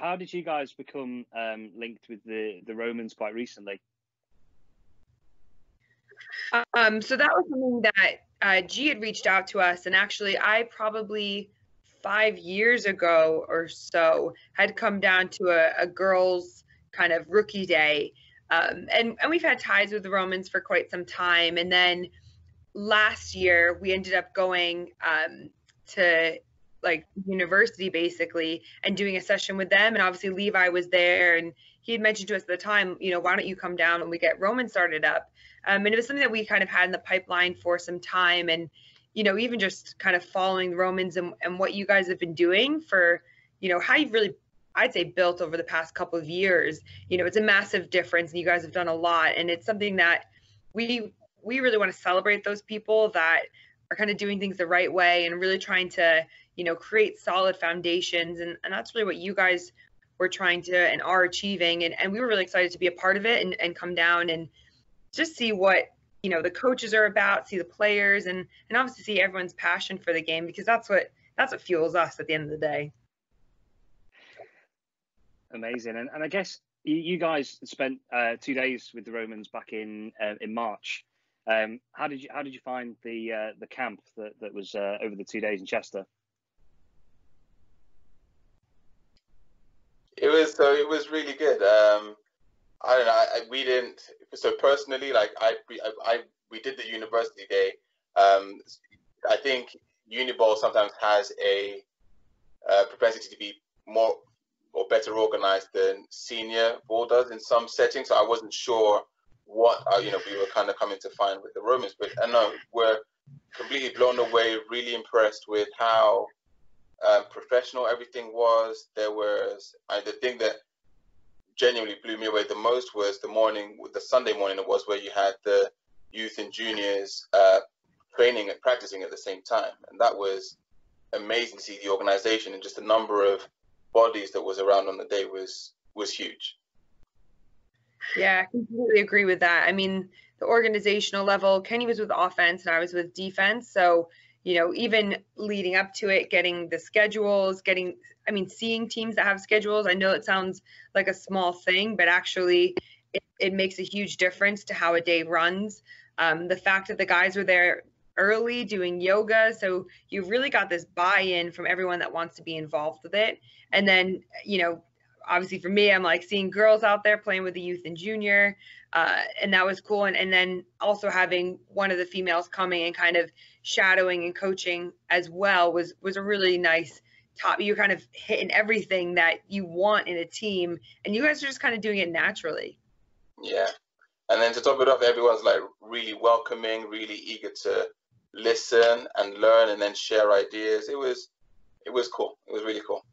how did you guys become um, linked with the the Romans quite recently? Um, so that was something that uh, G had reached out to us, and actually, I probably five years ago or so had come down to a, a girls' kind of rookie day, um, and and we've had ties with the Romans for quite some time, and then last year we ended up going um, to like university basically and doing a session with them. And obviously levi was there and he had mentioned to us at the time you know why don't you come down and we get roman started up? Um, and it was something that we kind of had in the pipeline for some time. And you know even just kind of following romans and, and what you guys have been doing for you know how you've really i'd say built over the past couple of years you know it's a massive difference and you guys have done a lot. And it's something that we we really want to celebrate those people that are kind of doing things the right way and really trying to you know create solid foundations and, and that's really what you guys were trying to and are achieving and, and we were really excited to be a part of it and, and come down and just see what you know the coaches are about see the players and and obviously see everyone's passion for the game because that's what that's what fuels us at the end of the day. Amazing and, and i guess you, guys spent uh, two days with the romans back in uh, in march um, how did you how did you find the uh, the camp that, that was uh, over the two days in chester It was so it was really good. Um, I don't know. I, we didn't. So personally, like I, I, I we did the university day. Um, I think Uniball sometimes has a uh, propensity to be more or better organized than senior ball does in some settings. So I wasn't sure what uh, you know we were kind of coming to find with the Romans, but I know we're completely blown away. Really impressed with how um, professional everything was. There was I, the thing that genuinely blew me away the most was the morning, the Sunday morning it was, where you had the youth and juniors uh, training and practicing at the same time, and that was amazing to see the organization and just the number of bodies that was around on the day was was huge. Yeah, I completely agree with that. I mean, the organizational level, Kenny was with offense and I was with defense, so you know, even leading up to it, getting the schedules, getting, I mean, seeing teams that have schedules. I know it sounds like a small thing, but actually, it, it makes a huge difference to how a day runs. Um, the fact that the guys were there early doing yoga, so you really got this buy in from everyone that wants to be involved with it. And then, you know, obviously for me, I'm like seeing girls out there playing with the youth and junior, uh, and that was cool. And, and then also having one of the females coming and kind of shadowing and coaching as well was was a really nice top. You're kind of hitting everything that you want in a team, and you guys are just kind of doing it naturally. Yeah, and then to top it off, everyone's like really welcoming, really eager to listen and learn, and then share ideas. It was it was cool. It was really cool.